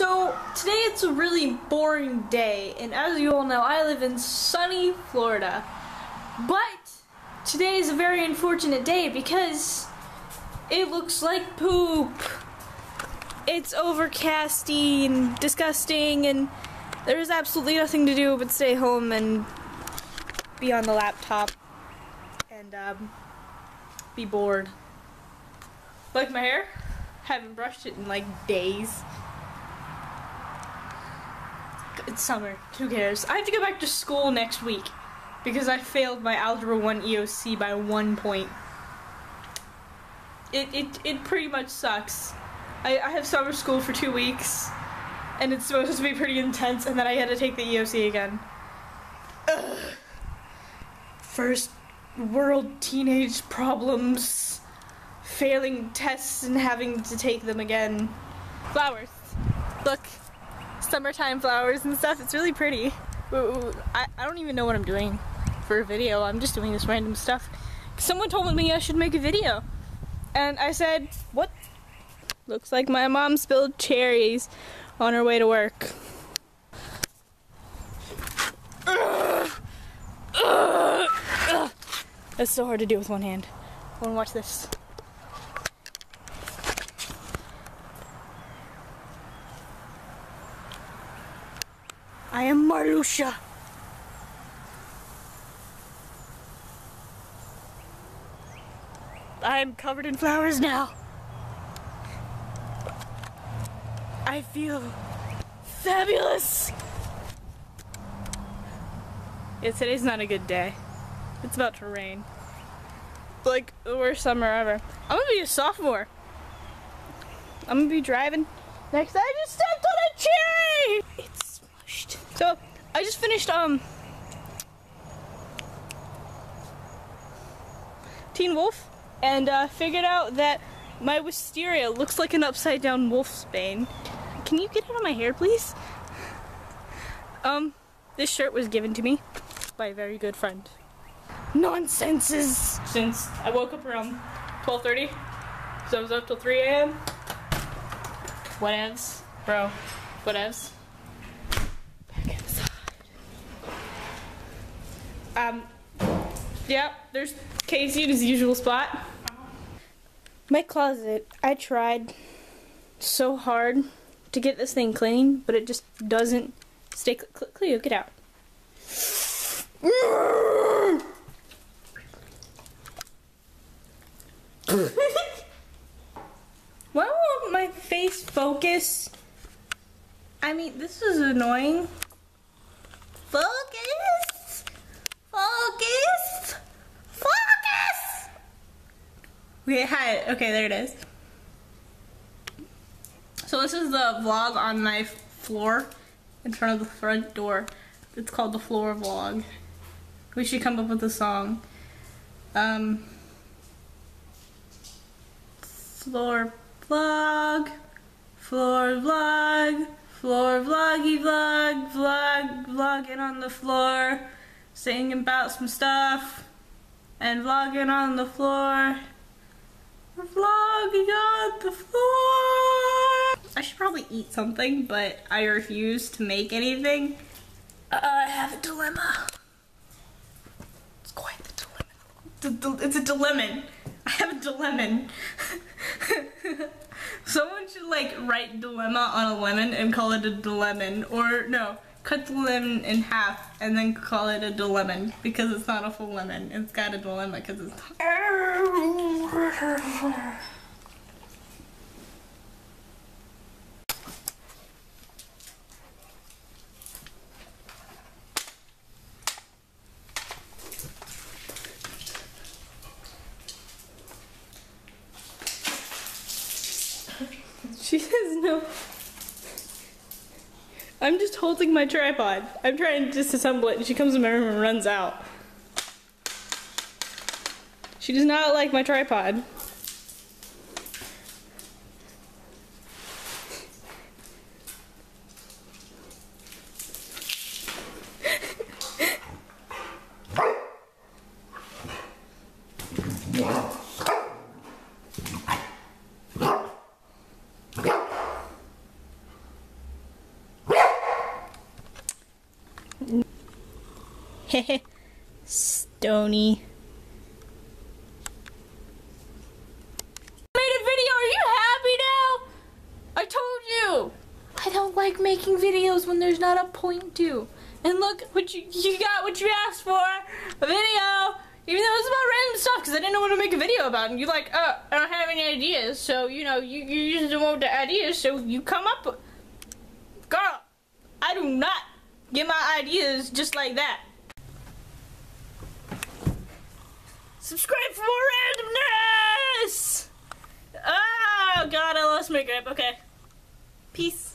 So today it's a really boring day, and as you all know, I live in sunny Florida. But today is a very unfortunate day because it looks like poop. It's overcasty and disgusting, and there's absolutely nothing to do but stay home and be on the laptop and um, be bored. Like my hair? Haven't brushed it in like days. It's summer. Who cares? I have to go back to school next week because I failed my Algebra 1 EOC by one point. It, it, it pretty much sucks. I, I have summer school for two weeks and it's supposed to be pretty intense and then I had to take the EOC again. Ugh. First world teenage problems, failing tests and having to take them again. Flowers. Look, summertime flowers and stuff. It's really pretty. I, I don't even know what I'm doing for a video. I'm just doing this random stuff. Someone told me I should make a video. And I said, what? Looks like my mom spilled cherries on her way to work. That's so hard to do with one hand. I wanna watch this. I am Marluxia. I'm covered in flowers now. I feel fabulous. Yeah, today's not a good day. It's about to rain. Like the worst summer ever. I'm gonna be a sophomore. I'm gonna be driving. Next, I just stepped on a cherry. It's. So I just finished um Teen Wolf and uh, figured out that my wisteria looks like an upside down wolf's bane. Can you get it of my hair, please? Um, this shirt was given to me by a very good friend. Nonsenses! Since I woke up around 12.30, so I was up till 3 a.m. Whatevs, bro, whatevs. Back inside. Um, yeah, there's Casey in his usual spot. My closet, I tried so hard to get this thing clean, but it just doesn't stay. Cleo, get out. Why won't my face focus? I mean, this is annoying. Focus! Focus! Focus! Okay, hi. Okay, there it is. So this is the vlog on my floor in front of the front door. It's called the floor vlog. We should come up with a song. Um, floor vlog, floor vlog, floor vloggy vlog, vlog, vlogging on the floor, singing about some stuff, and vlogging on the floor, vlogging on the floor. I should probably eat something, but I refuse to make anything. Uh, I have a dilemma. It's quite the dilemma. It's a dilemma. I have a dilemma. Someone should like write dilemma on a lemon and call it a dilemma. Or no, cut the lemon in half and then call it a dilemma because it's not a full lemon. It's got a dilemma because it's She has no. I'm just holding my tripod. I'm trying to disassemble it and she comes in my room and runs out. She does not like my tripod. Heh Stony. Made a video, are you happy now? I told you! I don't like making videos when there's not a point to. And look, what you, you got what you asked for, a video! Even though it's about random stuff, because I didn't know what to make a video about. And you're like, oh, I don't have any ideas. So, you know, you, you just don't want the ideas, so you come up with... Girl, I do not get my ideas just like that. Subscribe for more randomness! Oh, God, I lost my grip. Okay. Peace.